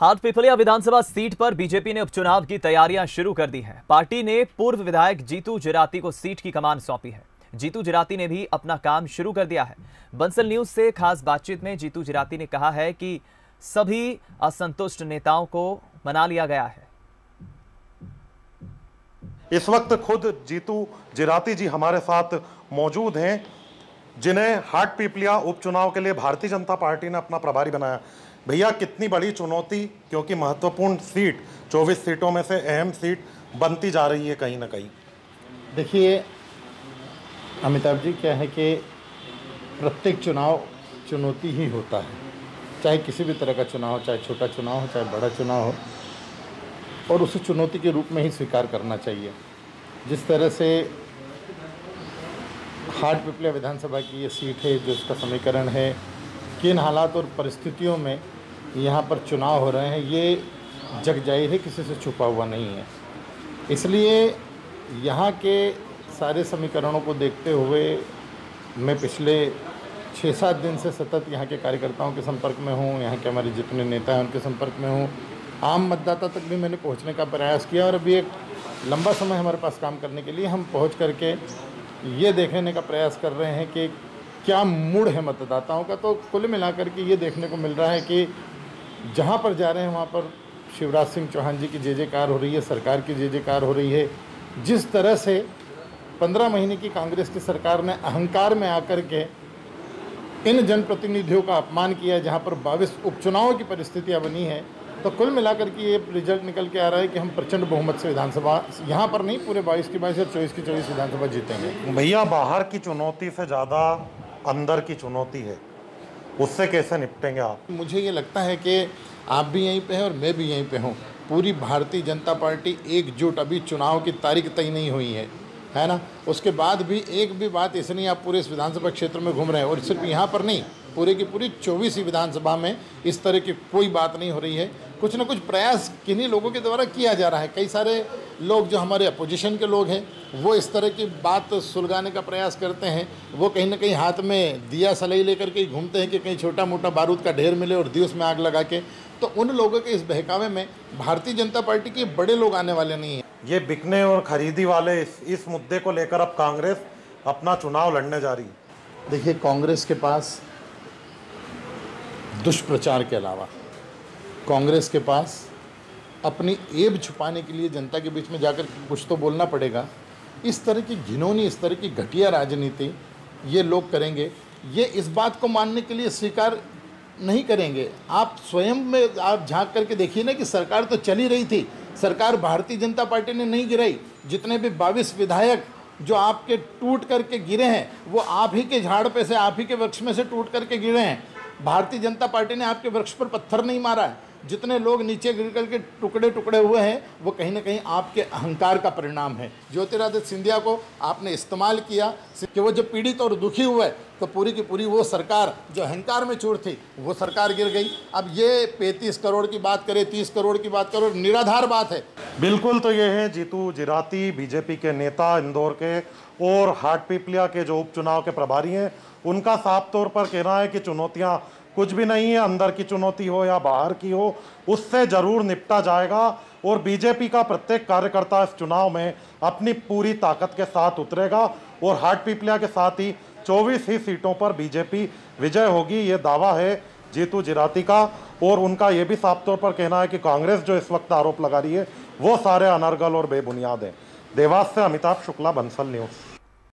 हाट पिपलिया विधानसभा सीट पर बीजेपी ने उपचुनाव की तैयारियाँ शुरू कर दी हैं। पार्टी ने पूर्व विधायक जीतू जिराती को सीट की कमान सौंपी है। जीतू जिराती ने भी अपना काम शुरू कर दिया है। बंसल न्यूज़ से खास बातचीत में जीतू जिराती ने कहा है कि सभी असंतुष्ट नेताओं को मना लिया गया है। इस वक्त खुद जीतू जिराती जी हमारे साथ मौजूद हैं, जिन्हें हाट पिपलिया उपचुनाव के लिए भारतीय जनता पार्टी ने अपना प्रभारी बनाया। भैया, कितनी बड़ी चुनौती, क्योंकि महत्वपूर्ण सीट 24 सीटों में से अहम सीट बनती जा रही है कहीं ना कहीं। देखिए, अमिताभ जी, क्या है कि प्रत्येक चुनाव चुनौती ही होता है। चाहे किसी भी तरह का चुनाव हो, चाहे छोटा चुनाव हो, चाहे बड़ा चुनाव हो, और उसे चुनौती के रूप में ही स्वीकार करना चाहिए। जिस तरह से हाट पिपलिया विधानसभा की ये सीट है, जो इसका समीकरण है, किन हालात और परिस्थितियों में यहाँ पर चुनाव हो रहे हैं, ये जग ज़ाहिर है, किसी से छुपा हुआ नहीं है। इसलिए यहाँ के सारे समीकरणों को देखते हुए मैं पिछले छः सात दिन से सतत यहाँ के कार्यकर्ताओं के संपर्क में हूँ, यहाँ के हमारे जितने नेता हैं उनके संपर्क में हूँ। आम मतदाता तक भी मैंने पहुँचने का प्रयास किया और अभी एक लंबा समय हमारे पास काम करने के लिए हम पहुँच करके ये देखने का प्रयास कर रहे हैं कि क्या मूड है मतदाताओं का। तो कुल मिलाकर के ये देखने को मिल रहा है कि जहाँ पर जा रहे हैं, वहाँ पर शिवराज सिंह चौहान जी की जय जयकार हो रही है, सरकार की जय जयकार हो रही है। जिस तरह से पंद्रह महीने की कांग्रेस की सरकार ने अहंकार में आकर के इन जनप्रतिनिधियों का अपमान किया है, जहाँ पर बाईस उपचुनावों की परिस्थितियाँ बनी हैं तो कुल मिलाकर के ये रिज़ल्ट निकल के आ रहा है कि हम प्रचंड बहुमत से विधानसभा, यहाँ पर नहीं, पूरे बाईस की बाईस और चौबीस की चौबीस विधानसभा जीतेंगे। भैया, बाहर की चुनौती से ज़्यादा अंदर की चुनौती है। उससे कैसे निपटेंगे आप? मुझे ये लगता है कि आप भी यहीं पे हैं और मैं भी यहीं पे हूँ। पूरी भारतीय जनता पार्टी एकजुट, अभी चुनाव की तारीख तय नहीं हुई है है ना? उसके बाद भी एक भी बात नहीं आप पूरे इस विधानसभा क्षेत्र में घूम रहे हैं और सिर्फ़ यहाँ पर नहीं, पूरे की पूरी चौबीस विधानसभा में इस तरह की कोई बात नहीं हो रही है। कुछ ना कुछ प्रयास किन्हीं लोगों के द्वारा किया जा रहा है। कई सारे लोग जो हमारे अपोजिशन के लोग हैं वो इस तरह की बात सुलगाने का प्रयास करते हैं। वो कहीं ना कहीं हाथ में दिया सलाई लेकर के घूमते हैं कि कहीं छोटा मोटा बारूद का ढेर मिले और दिवस में आग लगा के। तो उन लोगों के इस बहकावे में भारतीय जनता पार्टी के बड़े लोग आने वाले नहीं हैं। ये बिकने और खरीदी वाले इस, इस मुद्दे को लेकर अब कांग्रेस अपना चुनाव लड़ने जा रही है। देखिए कांग्रेस के पास दुष्प्रचार के अलावा कांग्रेस के पास अपनी एब छुपाने के लिए जनता के बीच में जाकर कुछ तो बोलना पड़ेगा। इस तरह की घिनौनी, इस तरह की घटिया राजनीति ये लोग करेंगे। ये इस बात को मानने के लिए स्वीकार नहीं करेंगे। आप स्वयं में आप झाँक करके देखिए ना कि सरकार तो चली रही थी। सरकार भारतीय जनता पार्टी ने नहीं गिराई। जितने भी बाईस विधायक जो आपके टूट करके गिरे हैं, वो आप ही के झाड़ पे से, आप ही के वृक्ष में से टूट करके गिरे हैं। भारतीय जनता पार्टी ने आपके वृक्ष पर पत्थर नहीं मारा है। जितने लोग नीचे गिर करके टुकड़े टुकड़े हुए हैं, वो कहीं ना कहीं आपके अहंकार का परिणाम है। ज्योतिरादित्य सिंधिया को आपने इस्तेमाल किया कि वो जब पीड़ित और दुखी हुए तो पूरी की पूरी वो सरकार, जो अहंकार में चूर थी, वो सरकार गिर गई। अब ये पैंतीस करोड़ की बात करें, तीस करोड़ की बात करो, निराधार बात है। बिल्कुल तो ये है जीतू जिराती, बीजेपी के नेता इंदौर के, और हाट पिपलिया के जो उपचुनाव के प्रभारी हैं, उनका साफ़ तौर पर कहना है कि चुनौतियाँ कुछ भी नहीं है, अंदर की चुनौती हो या बाहर की हो, उससे ज़रूर निपटा जाएगा और बीजेपी का प्रत्येक कार्यकर्ता इस चुनाव में अपनी पूरी ताकत के साथ उतरेगा और हाट पीपलिया के साथ ही 24 ही सीटों पर बीजेपी विजय होगी, ये दावा है जीतू जिराती का। और उनका ये भी साफ़ तौर पर कहना है कि कांग्रेस जो इस वक्त आरोप लगा रही है, वो सारे अनर्गल और बेबुनियाद हैं। देवास से अमिताभ शुक्ला, बंसल न्यूज़।